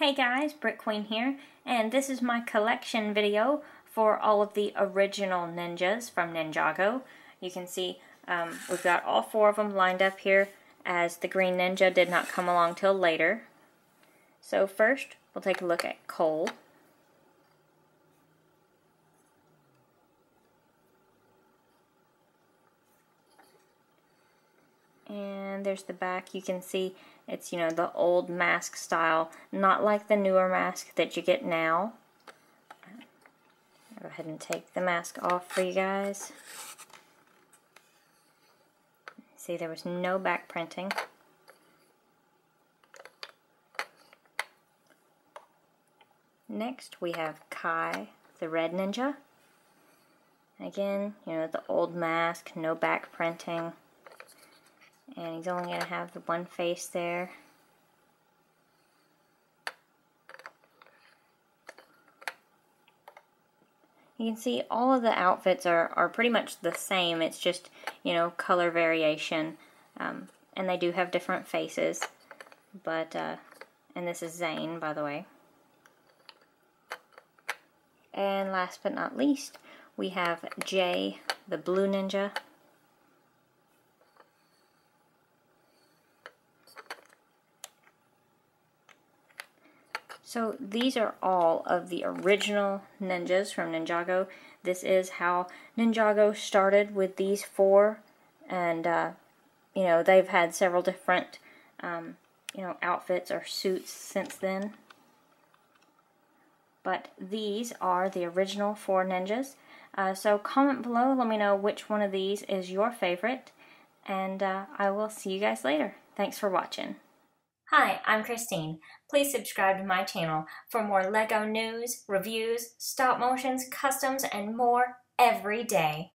Hey guys, Brick Queen here, and this is my collection video for all of the original ninjas from Ninjago. You can see um, we've got all four of them lined up here as the green ninja did not come along till later. So first, we'll take a look at Cole. And there's the back. You can see it's, you know, the old mask style, not like the newer mask that you get now. Go ahead and take the mask off for you guys. See, there was no back printing. Next, we have Kai, the Red Ninja. Again, you know, the old mask, no back printing and he's only going to have the one face there. You can see all of the outfits are, are pretty much the same. It's just, you know, color variation. Um, and they do have different faces. But, uh, and this is Zane, by the way. And last but not least, we have Jay, the Blue Ninja. So these are all of the original ninjas from Ninjago. This is how Ninjago started with these four, and uh, you know they've had several different um, you know outfits or suits since then. But these are the original four ninjas. Uh, so comment below, let me know which one of these is your favorite, and uh, I will see you guys later. Thanks for watching. Hi, I'm Kristine. Please subscribe to my channel for more LEGO news, reviews, stop motions, customs, and more every day.